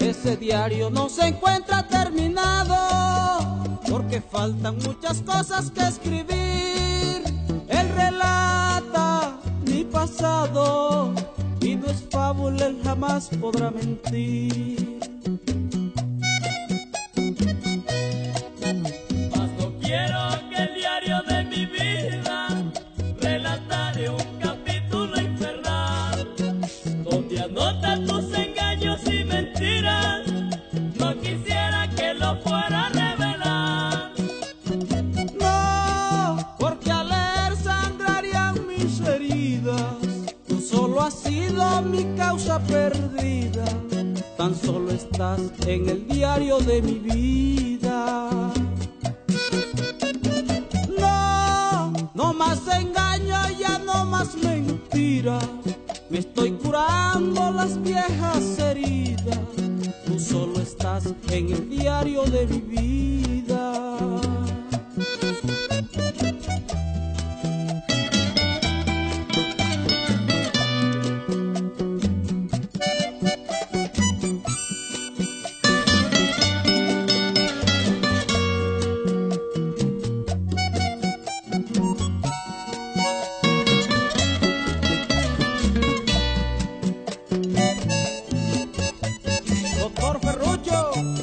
Ese diario no se encuentra terminado, porque faltan muchas cosas que escribir. Él relata mi pasado y no es fábula, él jamás podrá mentir. Mentiras. No quisiera que lo fuera a revelar. No, porque al leer sangrarían mis heridas. Tú solo has sido mi causa perdida. Tan solo estás en el diario de mi vida. No, no más engaño, ya no más mentira. Me estoy curando las viejas heridas. Solo estás en el diario de mi vida. Tokyo.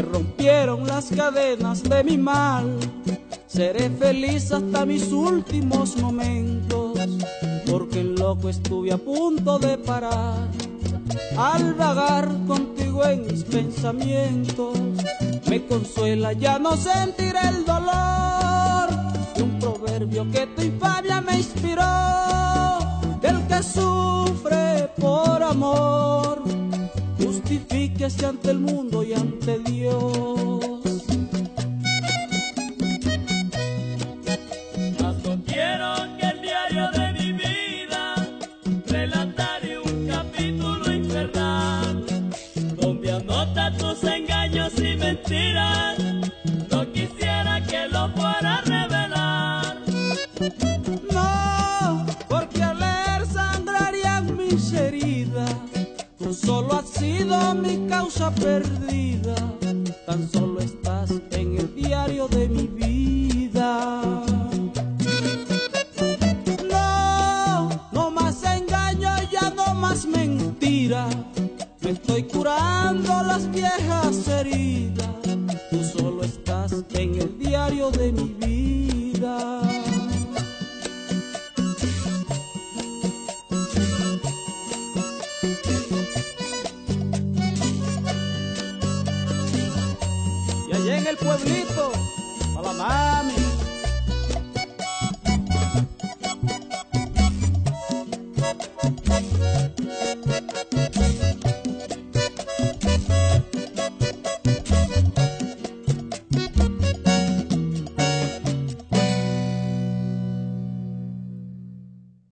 Se rompieron las cadenas de mi mal. Seré feliz hasta mis últimos momentos, porque el loco estuve a punto de parar. Al vagar contigo en mis pensamientos, me consuela ya no sentir el dolor de un proverbio que tu infamia me inspiró, del que sufre por amor justifíquese ante el mundo y ante Dios. Mas perdida. Tan solo estás en el diario de mi vida. No, no más engaño, ya no más mentira. Me estoy curando las viejas heridas. Tú solo estás en el diario de mi vida. el pueblito, para la mami.